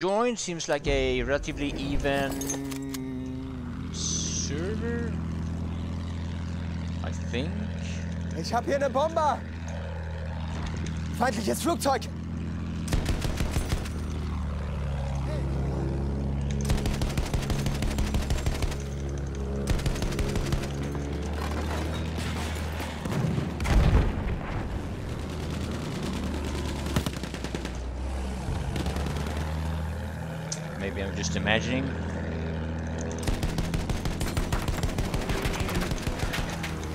joined. Seems like a relatively even server. I think. Ich hab hier eine Bombe! Feindliches Flugzeug! Just imagining.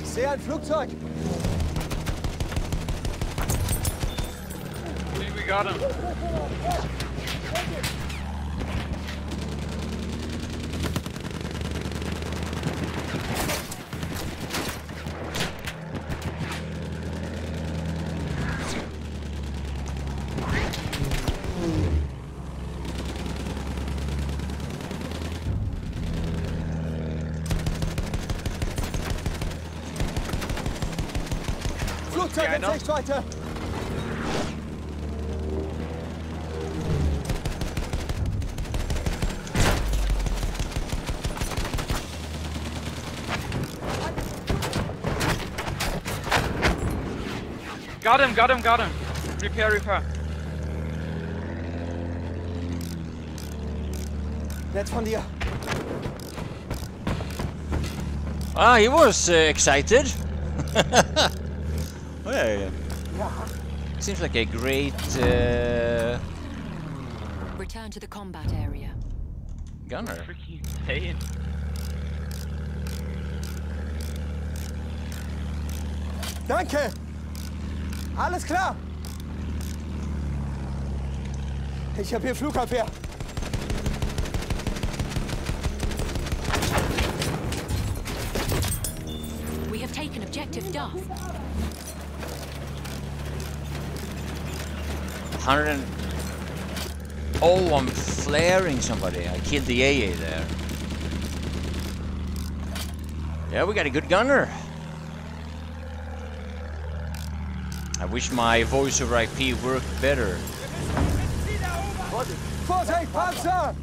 Ich sehe ein Flugzeug! See, we got him. Flugzeug Ja, in! Got him, got him, got him. Repair, repair. Nett von dir. Ah, he was uh, excited. oh, yeah, yeah. Ja. Seems like a great uh, Return to the combat area. gunner. Freaking insane. Danke! Alles klar! Ich hab hier Flugabwehr. We have taken objective Duff. 100 and... Oh, I'm flaring somebody. I killed the AA there. Yeah, we got a good gunner. I wish my voice over IP worked better. Vorsicht! Panzer!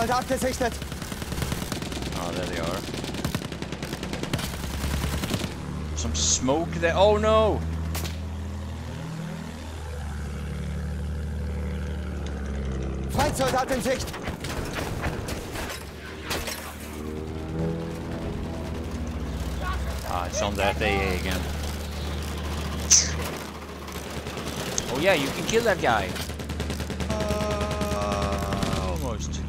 Soldat gesichtet! Oh, there they are. Some smoke there. Oh no! Feindsoldat in Sicht! Ah, it's on that AA again. Oh yeah, you can kill that guy. Uh, almost.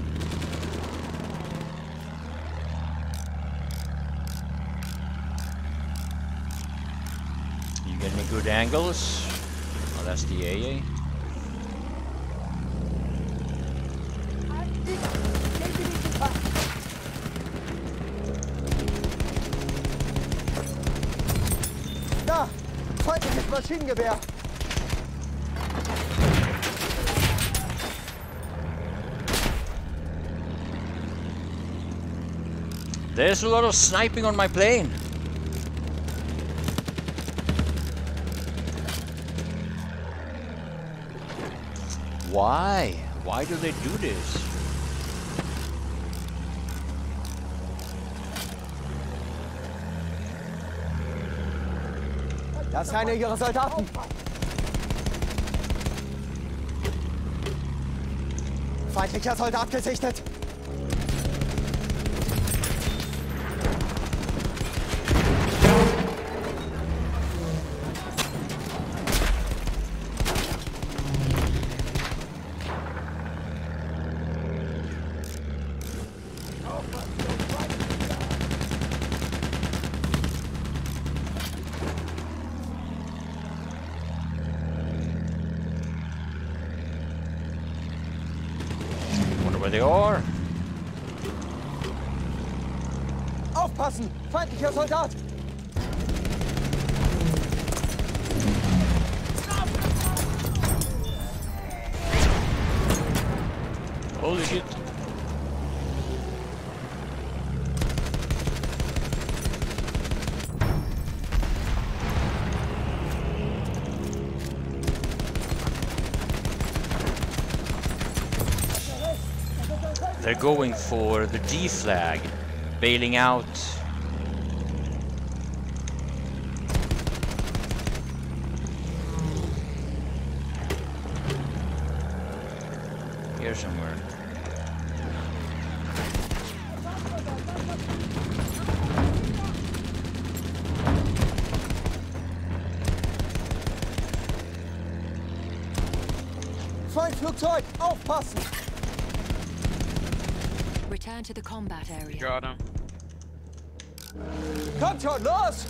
You get any good angles? Oh, that's the AA. Da! Feindliches Maschinengewehr! There's a lot of sniping on my plane. Why? Why do they do this? Das ist einer ihrer Soldaten! Feindlicher Soldat gesichtet! Aufpassen! Feindlicher Soldat! Holy shit. They're going for the D flag, bailing out. Here somewhere. Feindflugzeug! Aufpassen! Return to the combat area. Got him. Kommt schon, los!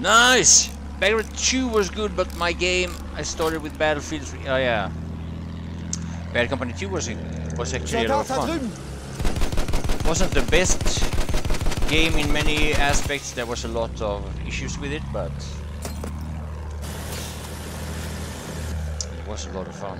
Nice! Battlefield 2 was good, but my game I started with Battlefield 3. Oh yeah. Bad Company 2 was was actually a lot of fun. Wasn't the best game in many aspects. There was a lot of issues with it, but it was a lot of fun.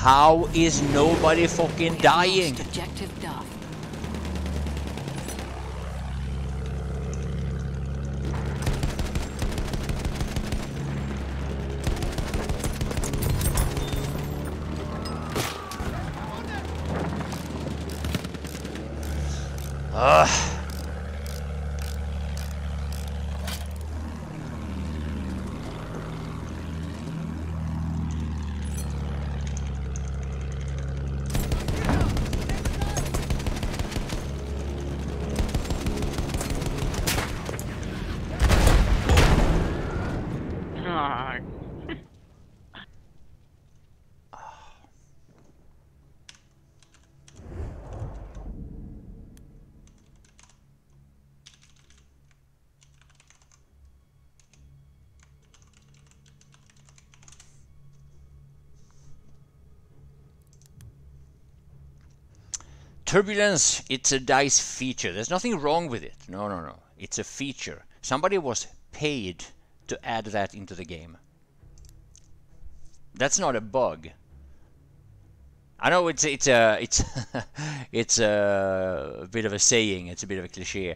How is nobody fucking dying? Turbulence, it's a DICE feature. There's nothing wrong with it. No, no, no. It's a feature. Somebody was paid to add that into the game. That's not a bug. I know it's it's a it's it's a bit of a saying. It's a bit of a cliche.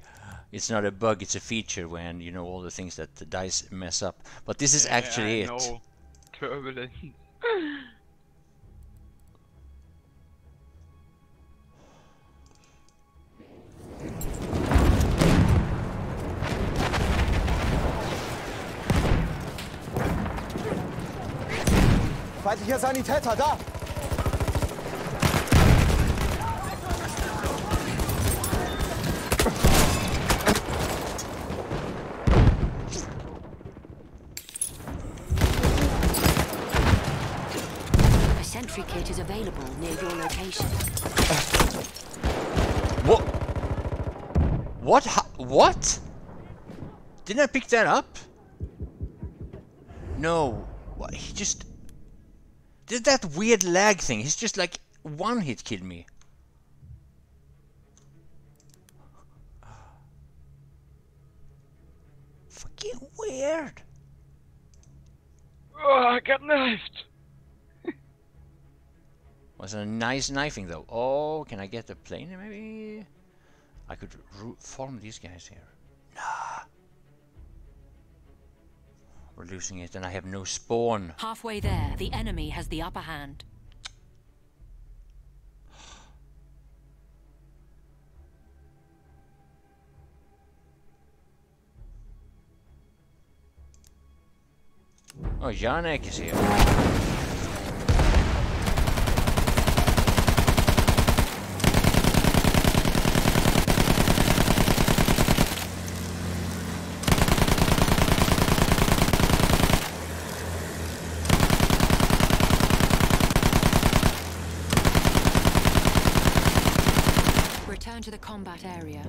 It's not a bug. It's a feature when you know all the things that the DICE mess up. But this is actually I it. know. Turbulence. Feindlicher Sanitäter, da! A sentry kit is available near your location. What? What? What? Didn't I pick that up? No. What? He just did that weird lag thing. He's just like one hit killed me. Fucking weird. Oh, I got knifed. Was a nice knifing though. Oh, can I get the plane maybe? I could form these guys here. We're losing it and I have no spawn. Halfway there, the enemy has the upper hand. Oh, Janek is here. Return to the combat area.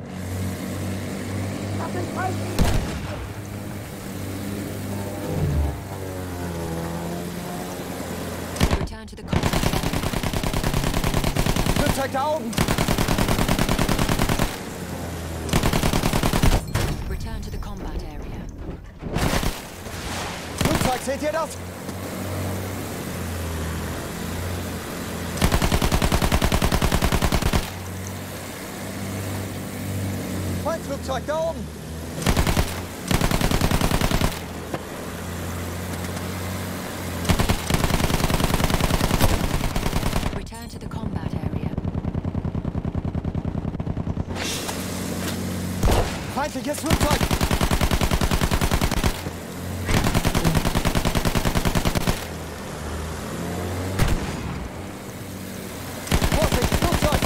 Return to the combat Flugzeug da oben! Return to the combat area. Flugzeug, seht ihr das? Feindflugzeug like oben! Return to the combat area. Feindliches Flugzeug! Vorsicht, Flugzeug!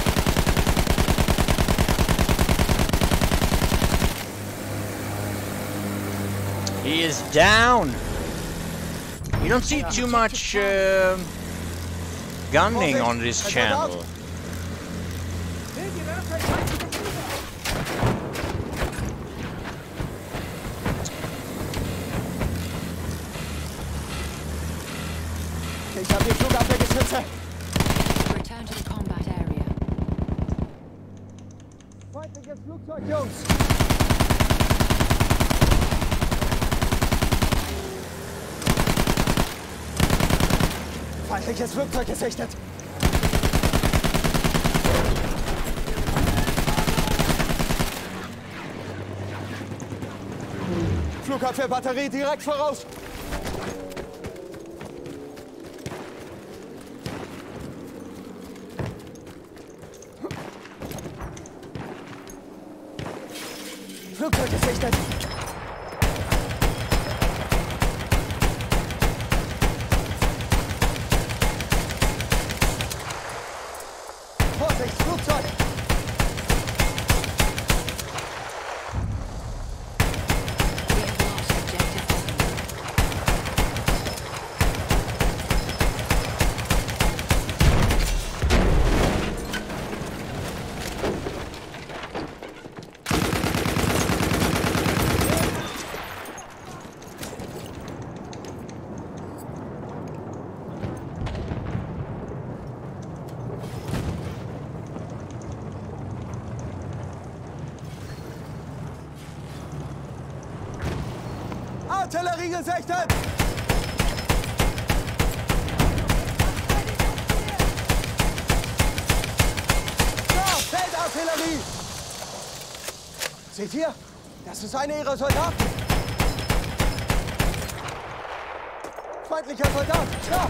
He is down. You don't see too much um gunning on this channel. Ich habe die Flugabwehrgeschütze! Return to the combat area. Feindliches Flugzeug, Jungs! Feindliches Flugzeug gesichtet! Flugabwehrbatterie direkt voraus! Feldartillerie! Seht ihr? Das ist einer ihrer Soldaten! Feindlicher Soldat! Da!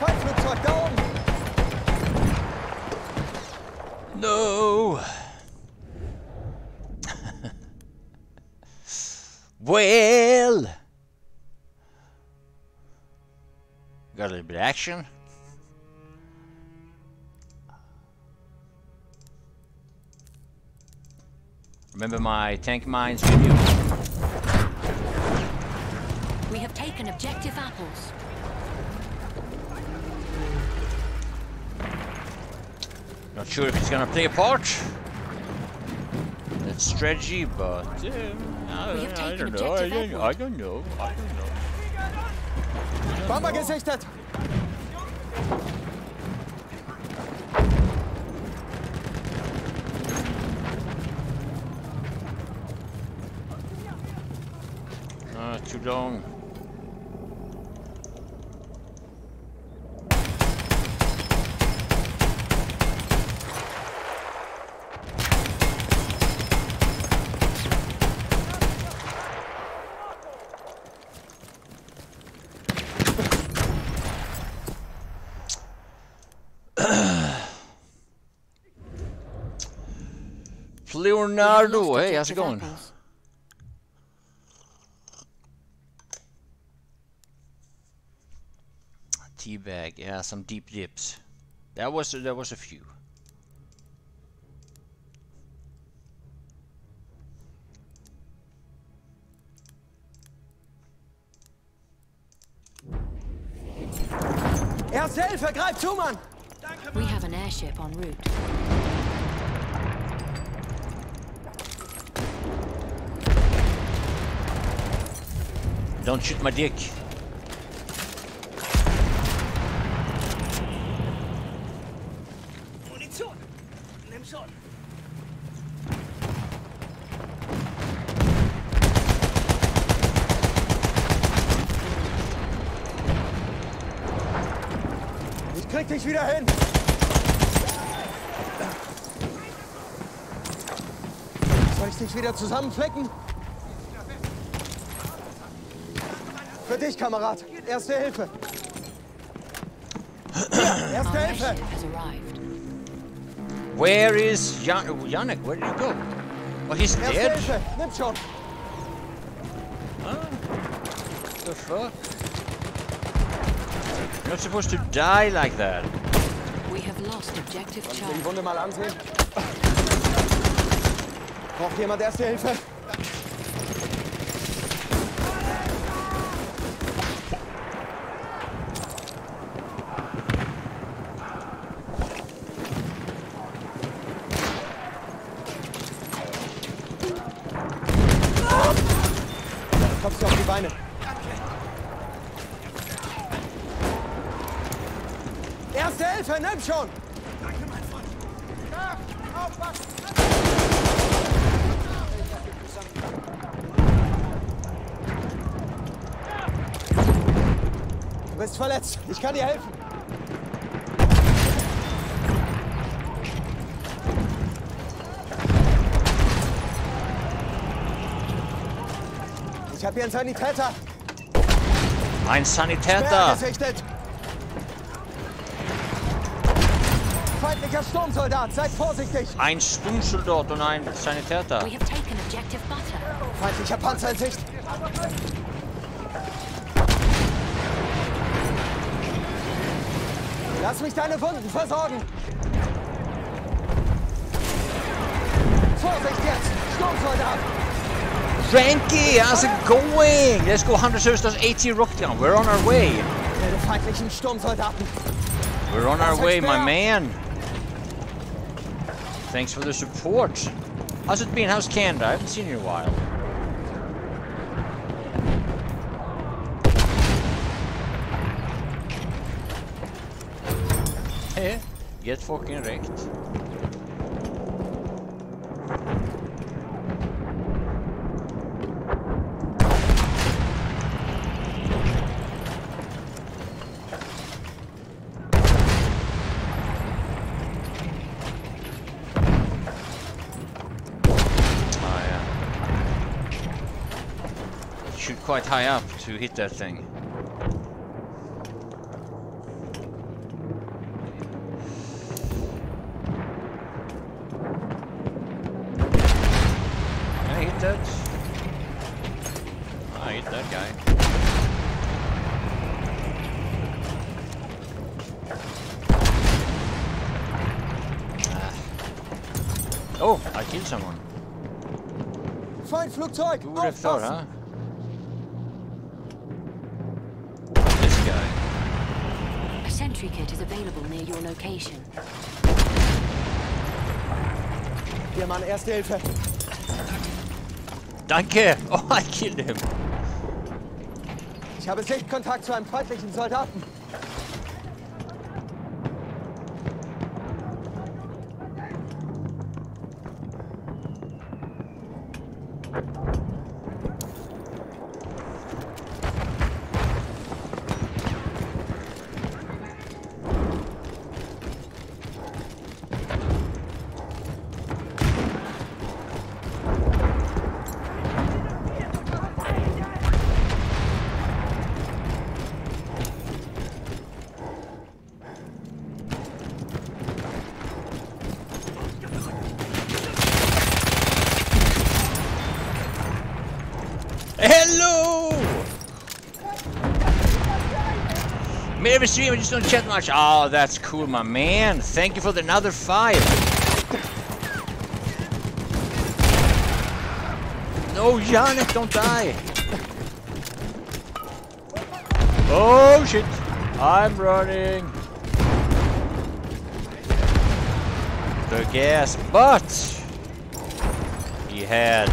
Feindflugzeug da oben! No. Got a little bit of action. Remember my tank mines video? We have taken objective apples. Not sure if it's gonna play a part. That's strategy, but uh, I, I don't know. I objective don't, I don't know. I don't know. Bomber gesichtet! Uh, too long. We have Leonardo, hey, how's it going? apples. Teabag, yeah, some deep dips. That was there was a few. Erste Hilfe, greif zu, Mann! We have an airship en route. Don't shoot my dick. Ich krieg dich wieder hin! Soll ich dich wieder zusammenflecken? Für dich, Kamerad. Erste Hilfe. Erste Hilfe. Where is Jan Yannick? Where did he go? Oh, he's Erste dead? Hilfe. Nimm schon. The fuck? You're not supposed to die like that. We have lost objective Die Wunde mal ansehen. Braucht jemand Erste Hilfe? Erste Hilfe, nimm schon! Du bist verletzt. Ich kann dir helfen. Ich habe hier einen Sanitäter. Ein Sanitäter! gesichtet. Feindlicher Sturmsoldat, seid vorsichtig. Ein Sturmsoldat und ein Sanitäter. We have taken objective butter. Feindlicher Panzer in Sicht. Lass mich deine Wunden versorgen. Vorsicht jetzt, Sturmsoldat. Frankie, how's it going? Let's go 100 service 80 rocket gun. We're on our way. Melde feindlichen Sturmsoldaten. We're on our way, my man. Thanks for the support. How's it been? How's Canada? I haven't seen you in a while. Hey, get fucking wrecked. Quite high up to hit that thing. Can I hit that? I hit that guy. Ah. Oh, I killed someone. Feindflugzeug. Who would have thought, huh? A sentry kit is available near your location. Hier, Mann, Erste Hilfe. Danke! Oh, I killed him. Ich habe Sichtkontakt zu einem feindlichen Soldaten. Every stream, I just don't chat much. Oh, that's cool, my man. Thank you for the another five. No, Yannick, don't die. Oh, shit. I'm running. the gas, but he had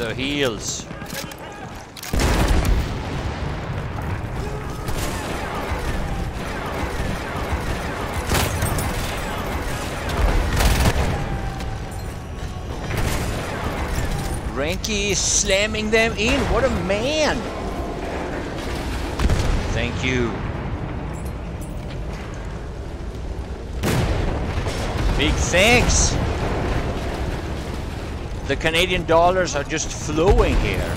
the heals. Ranky slamming them in. What a man! Thank you. Big thanks. The Canadian dollars are just flowing here.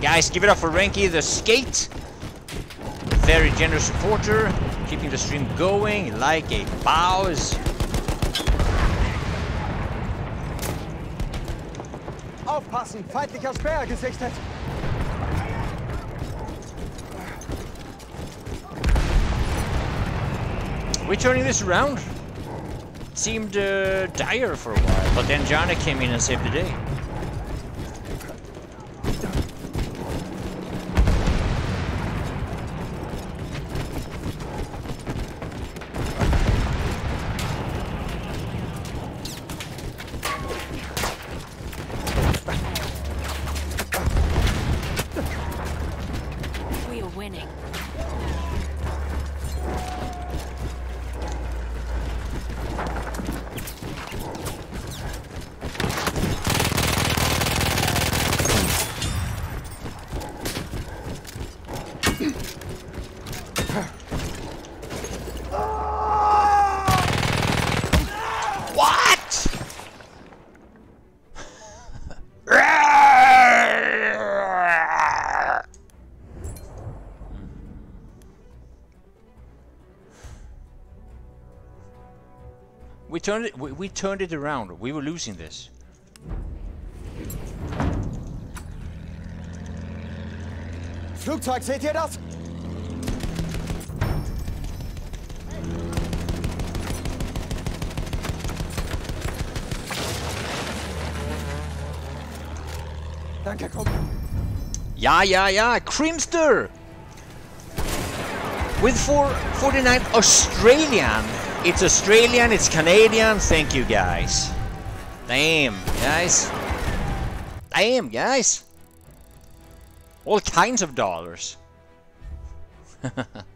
Guys, give it up for Renki the skate. Very generous supporter, keeping the stream going like a bows. Aufpassen! Feindlicher Späher gesichtet! We turning this around? Seemed uh, dire for a while, but then Jana came in and saved the day. We turned it. We, we turned it around. We were losing this. Flugzeug, seht ihr das? Danke, Kumpel. Ja, yeah, yeah. Crimster! With 449 Australian. It's Australian, it's Canadian. Thank you, guys. Damn, guys. Damn, guys. All kinds of dollars.